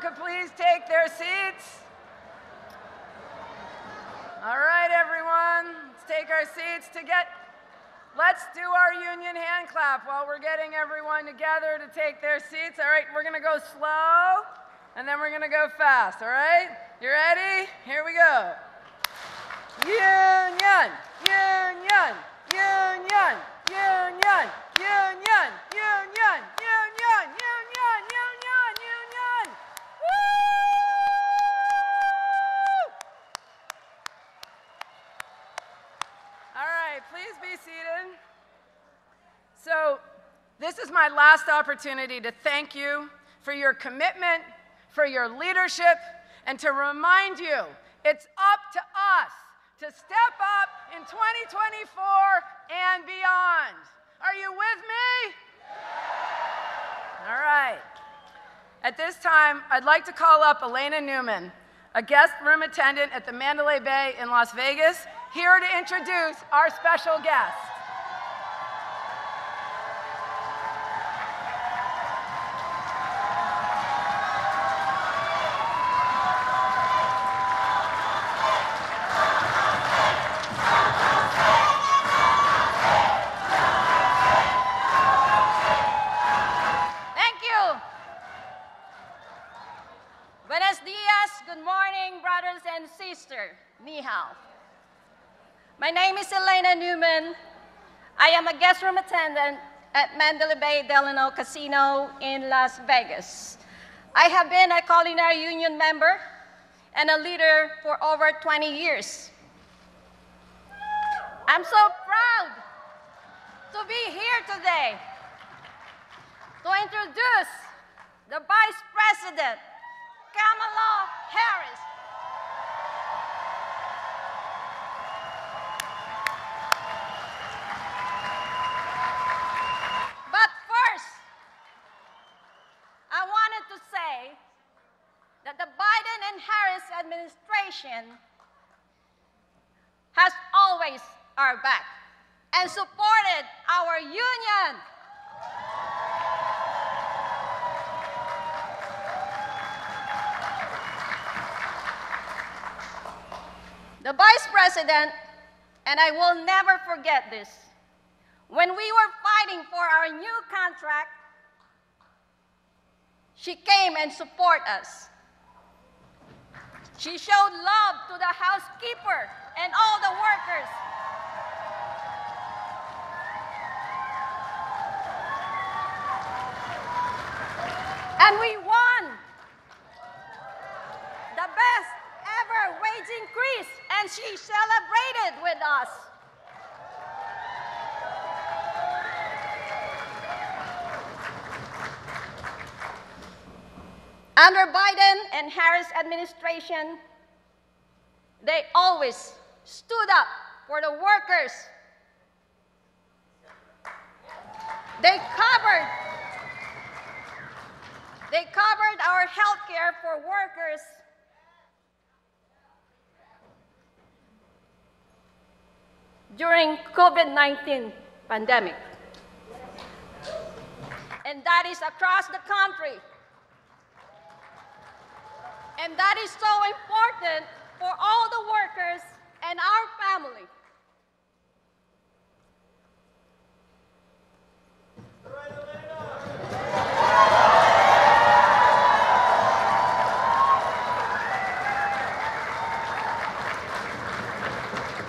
could please take their seats. All right, everyone, let's take our seats to get, let's do our union hand clap while we're getting everyone together to take their seats. All right, we're gonna go slow and then we're gonna go fast, all right? You ready? Here we go. Union, union, union, union, union, union, union, union, union, union. Woo! All right, please be seated. So, this is my last opportunity to thank you for your commitment, for your leadership, and to remind you it's up to us to step up in 2024 and beyond. Are you with me? All right. At this time, I'd like to call up Elena Newman, a guest room attendant at the Mandalay Bay in Las Vegas, here to introduce our special guest. And sisters. Ni hao. My name is Elena Newman. I am a guest room attendant at Mandalay Bay Delano Casino in Las Vegas. I have been a culinary union member and a leader for over 20 years. I'm so proud to be here today to introduce the Vice President, Kamala Harris. But first, I wanted to say that the Biden and Harris has always our back and supported our union. The vice president, and I will never forget this, when we were fighting for our new contract, she came and support us. She showed love to the housekeeper and all the workers. And we won the best ever wage increase, and she celebrated with us. Under Biden and Harris administration, they always stood up for the workers. They covered they covered our health care for workers during COVID-19 pandemic. And that is across the country. And that is so important for all the workers and our family.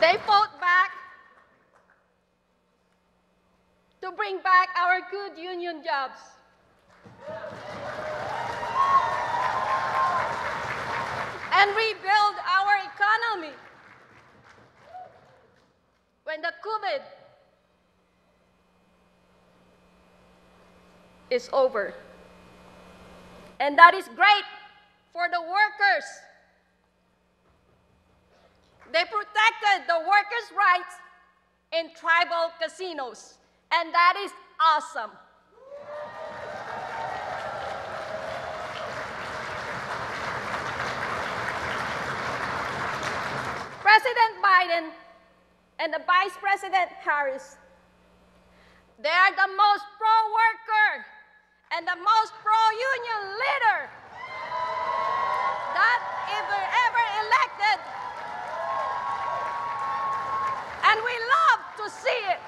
They fought back to bring back our good union jobs. And rebuild our economy. When the COVID is over. And that is great for the workers. They protected the workers' rights in tribal casinos, and that is awesome. President Biden and the Vice President Harris, they are the most pro worker and the most pro union leader if they're ever elected. And we love to see it.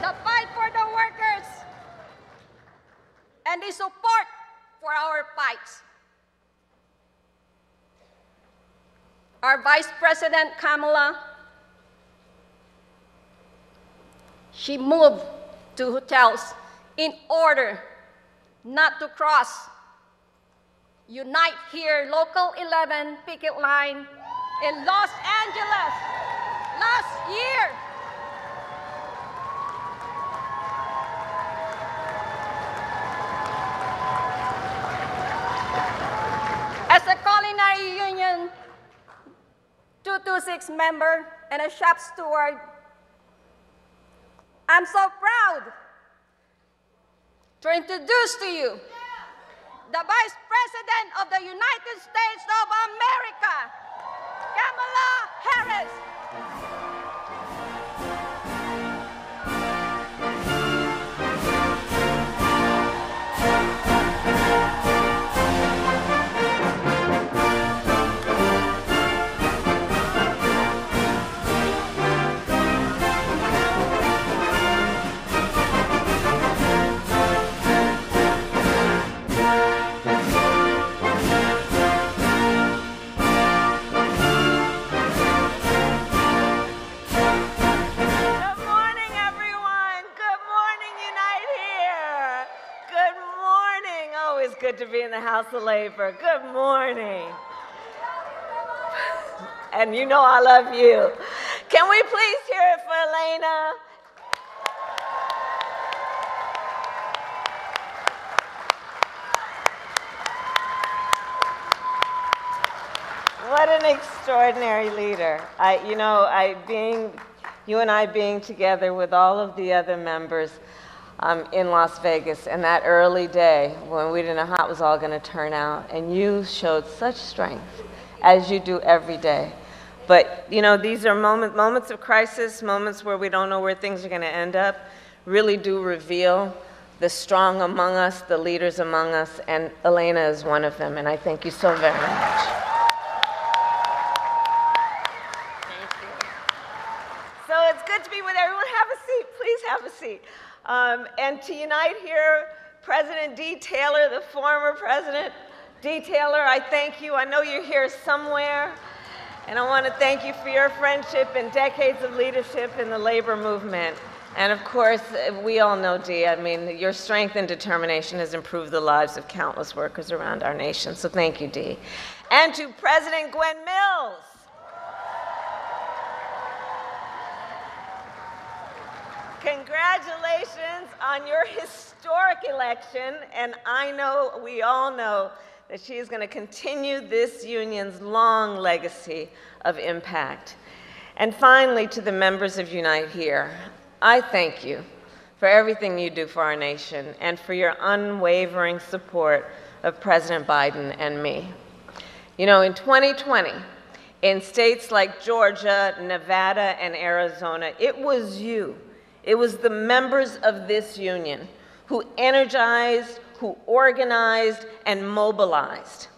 The fight for the workers and the support for our fights. Our Vice President Kamala, she moved to hotels in order not to cross Unite Here Local 11 picket line in Los Angeles last year. As a culinary union 226 member and a shop steward, I'm so proud to introduce to you the Vice President of the United States of America, Kamala Harris. House of Labor. Good morning. And you know I love you. Can we please hear it for Elena? What an extraordinary leader. I, you know, I being, you and I being together with all of the other members um, in Las Vegas and that early day when we didn't know how it was all going to turn out, and you showed such strength as you do every day. But you know, these are moment, moments of crisis, moments where we don't know where things are going to end up. Really do reveal the strong among us, the leaders among us, and Elena is one of them. And I thank you so very much. So it's good to be with everyone. Have a seat, please have a seat, Um, and to unite here, President D. Taylor, the former President D. Taylor, I thank you. I know you're here somewhere. And I want to thank you for your friendship and decades of leadership in the labor movement. And of course, we all know, Dee, I mean, your strength and determination has improved the lives of countless workers around our nation. So thank you, Dee. And to President Gwen Mills. Congratulations on your historic election, and I know, we all know, that she is going to continue this union's long legacy of impact. And finally, to the members of Unite Here, I thank you for everything you do for our nation and for your unwavering support of President Biden and me. You know, in 2020, in states like Georgia, Nevada, and Arizona, it was you, it was the members of this union who energized, who organized, and mobilized.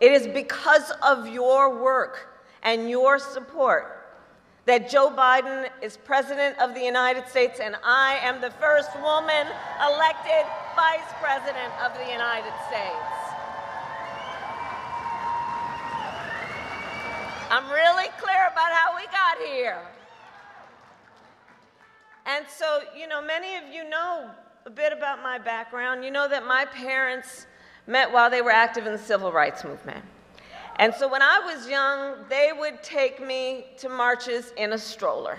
It is because of your work and your support that Joe Biden is President of the United States and I am the first woman elected Vice President of the United States. I'm really clear about how we got here. And so, you know, many of you know a bit about my background. You know that my parents met while they were active in the civil rights movement. And so when I was young, they would take me to marches in a stroller.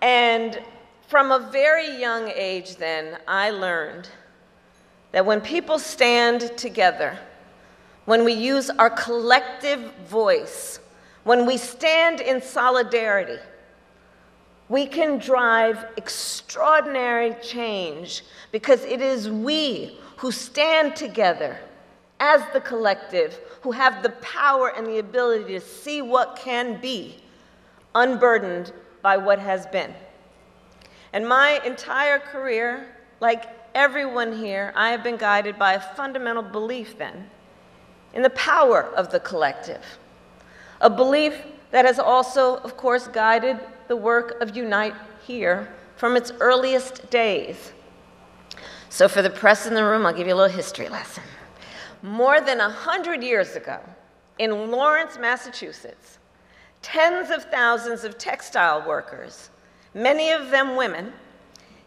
And from a very young age, then, I learned that when people stand together, when we use our collective voice, when we stand in solidarity, we can drive extraordinary change because it is we who stand together as the collective who have the power and the ability to see what can be, unburdened by what has been. And my entire career, like everyone here, I have been guided by a fundamental belief then in the power of the collective. A belief that has also, of course, guided the work of Unite here from its earliest days. So, for the press in the room, I'll give you a little history lesson. More than 100 years ago, in Lawrence, Massachusetts, tens of thousands of textile workers, many of them women,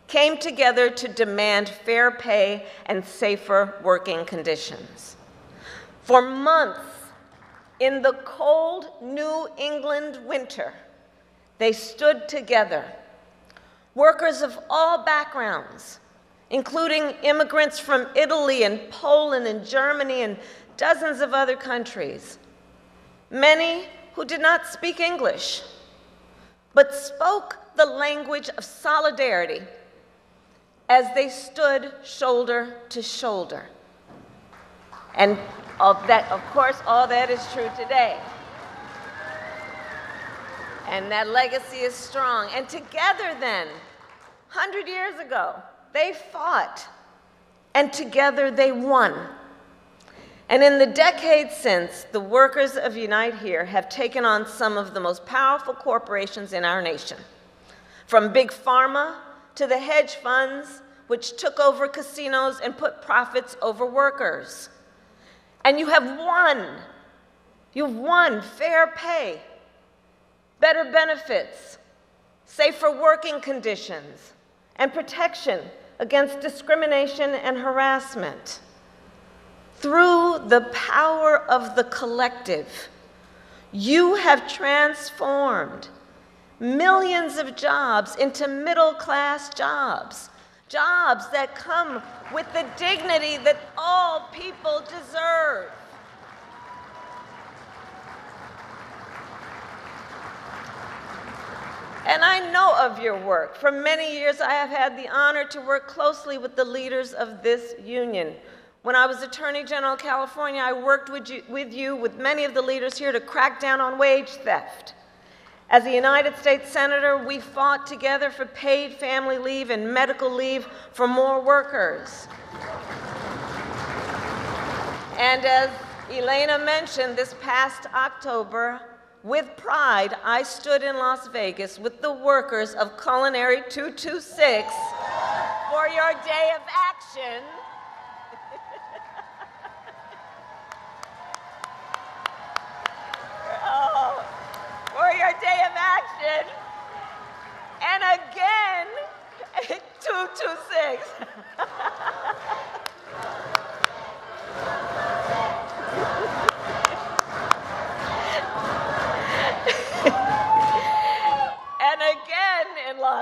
came together to demand fair pay and safer working conditions. For months, in the cold New England winter, they stood together. Workers of all backgrounds, including immigrants from Italy and Poland and Germany and dozens of other countries. Many who did not speak English, but spoke the language of solidarity as they stood shoulder to shoulder. And of, that, of course, all that is true today. And that legacy is strong. And together, then, 100 years ago, they fought, and together they won. And in the decades since, the workers of Unite Here have taken on some of the most powerful corporations in our nation. From Big Pharma to the hedge funds, which took over casinos and put profits over workers. And you have won. You've won fair pay, better benefits, safer working conditions, and protection against discrimination and harassment. Through the power of the collective, you have transformed millions of jobs into middle class jobs, jobs that come with the dignity that all people deserve. And I know of your work. For many years, I have had the honor to work closely with the leaders of this union. When I was Attorney General of California, I worked with you, with you, with many of the leaders here, to crack down on wage theft. As a United States Senator, we fought together for paid family leave and medical leave for more workers. And as Elena mentioned, this past October, with pride, I stood in Las Vegas with the workers of Culinary 226 for your day of action. oh, for your day of action. And again, 226.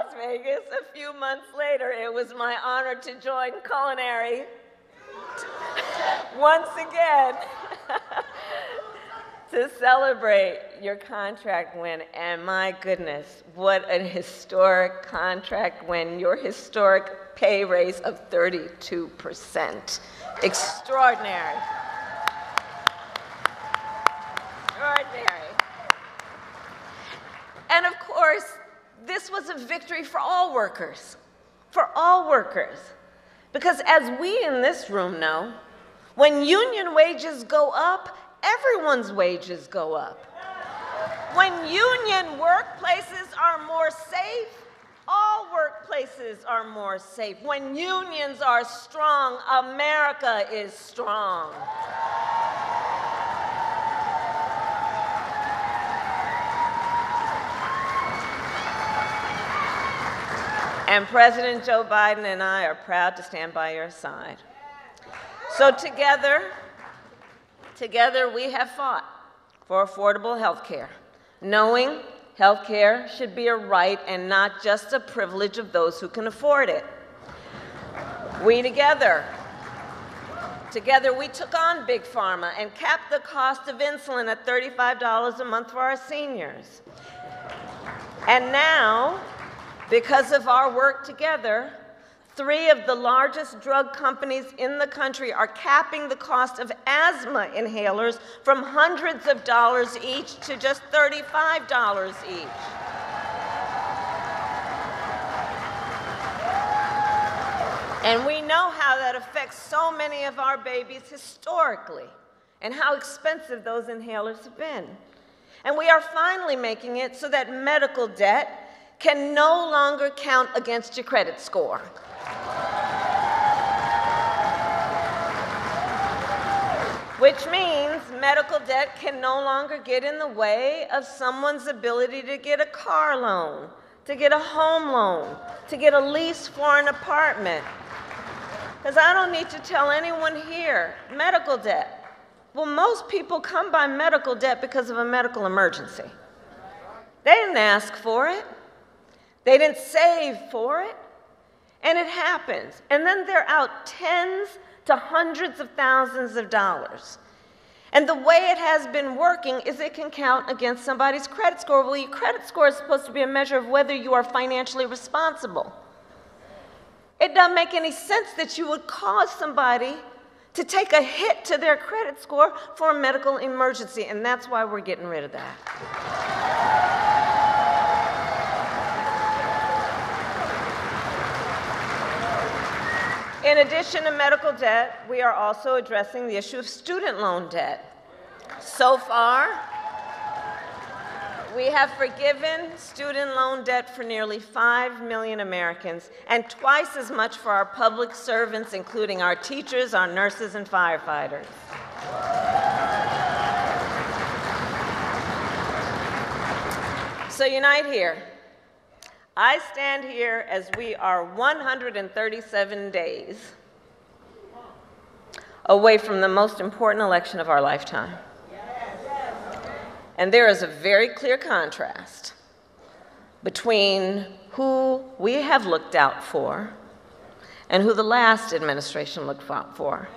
Las Vegas. A few months later, it was my honor to join Culinary once again to celebrate your contract win. And my goodness, what an historic contract win! Your historic pay raise of 32%. Extraordinary. Extraordinary. And of course, this was a victory for all workers, for all workers. Because as we in this room know, when union wages go up, everyone's wages go up. When union workplaces are more safe, all workplaces are more safe. When unions are strong, America is strong. And President Joe Biden and I are proud to stand by your side. So together, together we have fought for affordable health care, knowing health care should be a right and not just a privilege of those who can afford it. We together, together we took on Big Pharma and capped the cost of insulin at $35 a month for our seniors. And now, because of our work together, Three of the largest drug companies in the country are capping the cost of asthma inhalers from hundreds of dollars each to just $35 each. And we know how that affects so many of our babies historically and how expensive those inhalers have been. And we are finally making it so that medical debt can no longer count against your credit score. Which means medical debt can no longer get in the way of someone's ability to get a car loan, to get a home loan, to get a lease for an apartment. Because I don't need to tell anyone here medical debt. Well, most people come by medical debt because of a medical emergency. They didn't ask for it, they didn't save for it, and it happens. And then they're out tens to hundreds of thousands of dollars. And the way it has been working is it can count against somebody's credit score. Well, your credit score is supposed to be a measure of whether you are financially responsible. It doesn't make any sense that you would cause somebody to take a hit to their credit score for a medical emergency, and that's why we're getting rid of that. In addition to medical debt, we are also addressing the issue of student loan debt. So far, we have forgiven student loan debt for nearly 5 million Americans and twice as much for our public servants, including our teachers, our nurses, and firefighters. So, unite here. I stand here as we are 137 days away from the most important election of our lifetime. And there is a very clear contrast between who we have looked out for and who the last administration looked out for.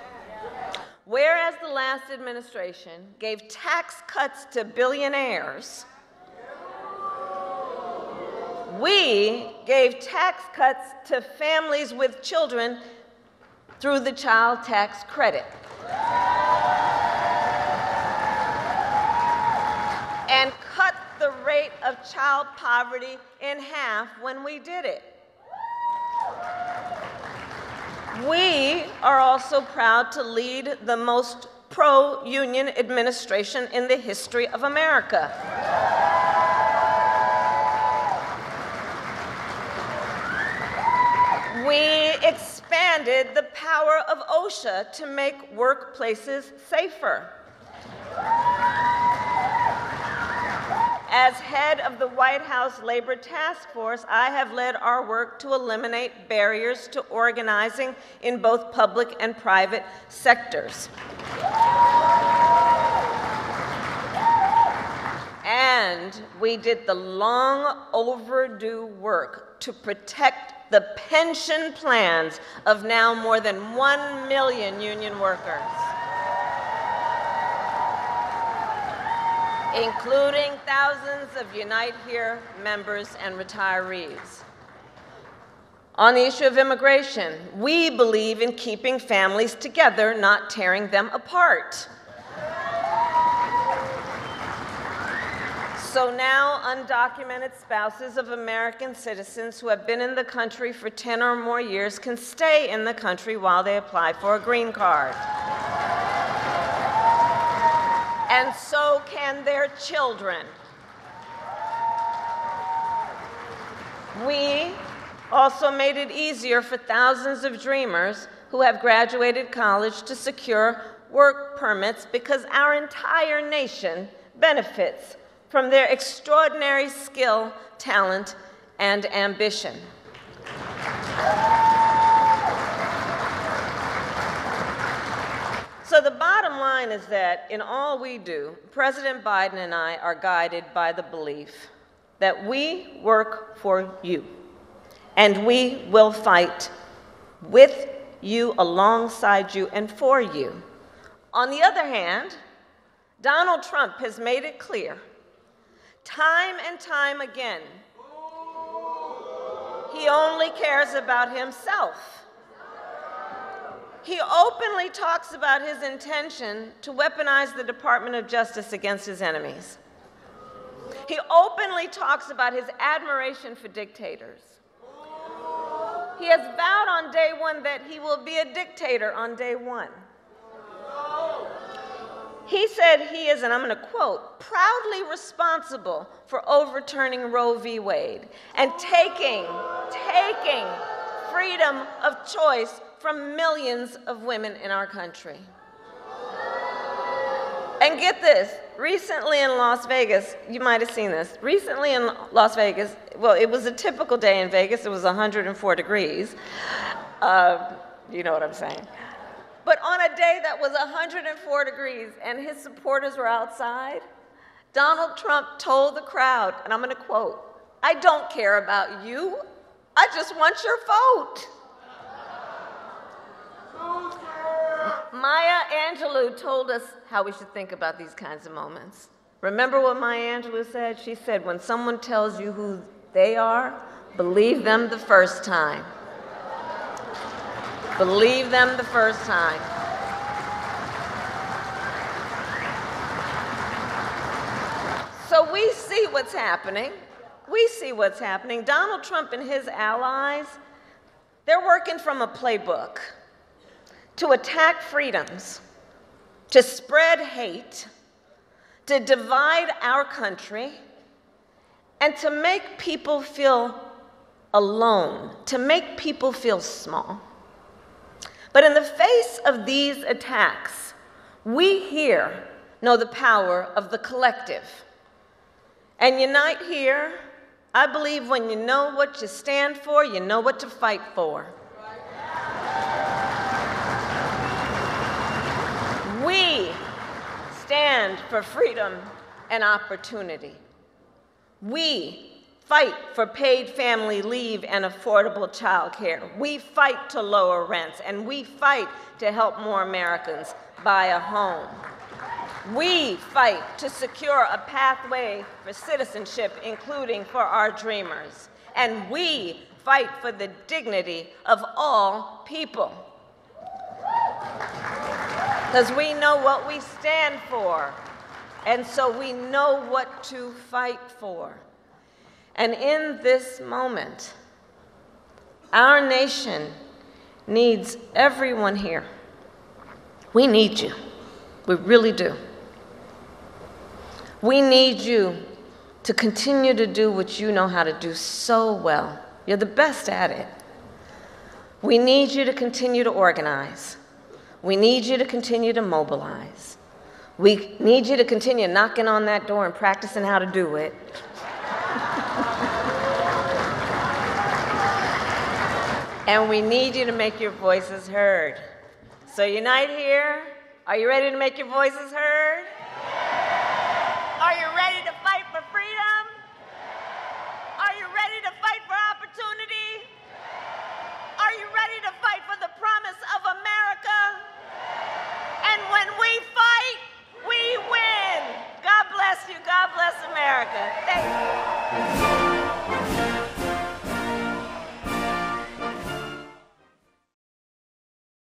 Whereas the last administration gave tax cuts to billionaires, we gave tax cuts to families with children through the child tax credit. And cut the rate of child poverty in half when we did it. We are also proud to lead the most pro union administration in the history of America. We expanded the power of OSHA to make workplaces safer. As head of the White House Labor Task Force, I have led our work to eliminate barriers to organizing in both public and private sectors. And we did the long overdue work to protect the pension plans of now more than 1 million union workers, including thousands of Unite Here members and retirees. On the issue of immigration, we believe in keeping families together, not tearing them apart. So now, undocumented spouses of American citizens who have been in the country for 10 or more years can stay in the country while they apply for a green card. And so can their children. We also made it easier for thousands of dreamers who have graduated college to secure work permits because our entire nation benefits from their extraordinary skill, talent, and ambition. So, the bottom line is that in all we do, President Biden and I are guided by the belief that we work for you and we will fight with you, alongside you, and for you. On the other hand, Donald Trump has made it clear Time and time again, He only cares about himself. He openly talks about his intention to weaponize the Department of Justice against his enemies. He openly talks about his admiration for dictators. He has vowed on day one that he will be a dictator on day one. He said he is, and I'm going to quote, proudly responsible for overturning Roe v. Wade and taking, taking freedom of choice from millions of women in our country. And get this recently in Las Vegas, you might have seen this. Recently in Las Vegas, well, it was a typical day in Vegas, it was 104 degrees. Uh, you know what I'm saying. But on a day that was 104 degrees and his supporters were outside, Donald Trump told the crowd, and I'm going to quote, I don't care about you. I just want your vote. Maya Angelou told us how we should think about these kinds of moments. Remember what Maya Angelou said? She said, When someone tells you who they are, believe them the first time. Believe them the first time. So we see what's happening. We see what's happening. Donald Trump and his allies, they're working from a playbook to attack freedoms, to spread hate, to divide our country, and to make people feel alone, to make people feel small. But in the face of these attacks, we here know the power of the collective. And unite here, I believe when you know what you stand for, you know what to fight for. We stand for freedom and opportunity. We fight for paid family leave and affordable child care. We fight to lower rents, and we fight to help more Americans buy a home. We fight to secure a pathway for citizenship, including for our dreamers. And we fight for the dignity of all people. Because we know what we stand for, and so we know what to fight for. And in this moment, our nation needs everyone here. We need you. We really do. We need you to continue to do what you know how to do so well. You're the best at it. We need you to continue to organize. We need you to continue to mobilize. We need you to continue knocking on that door and practicing how to do it. And we need you to make your voices heard. So unite here. Are you ready to make your voices heard? Yeah. Are you ready to fight for freedom? Yeah. Are you ready to fight for opportunity? Yeah. Are you ready to fight for the promise of America? And when we fight, we win. God bless you. God bless America. Thank you.